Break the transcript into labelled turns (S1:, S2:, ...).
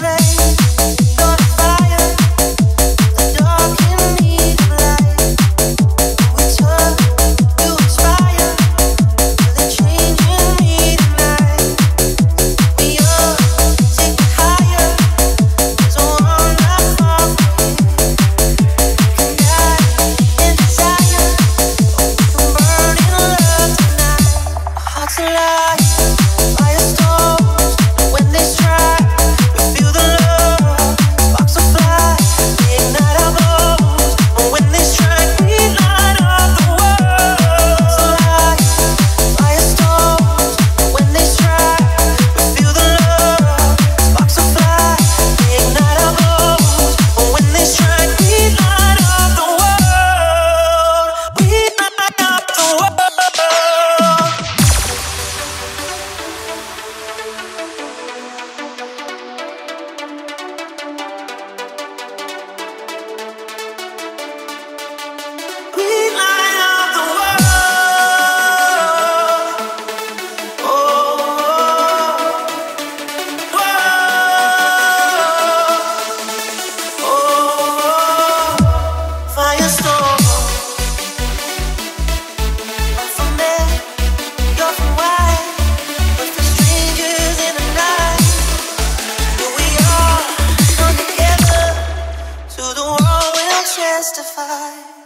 S1: play. Justified.